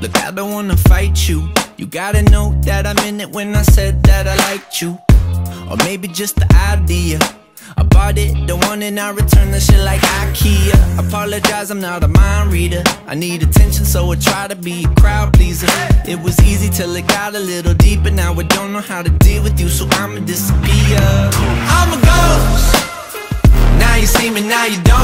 Look, I don't wanna fight you. You gotta know that I meant it when I said that I liked you. Or maybe just the idea. I bought it, don't want it, now return the shit like IKEA. Apologize, I'm not a mind reader. I need attention, so I try to be a crowd pleaser. It was easy till it got a little deeper. Now I don't know how to deal with you, so I'ma disappear. Me, now you don't.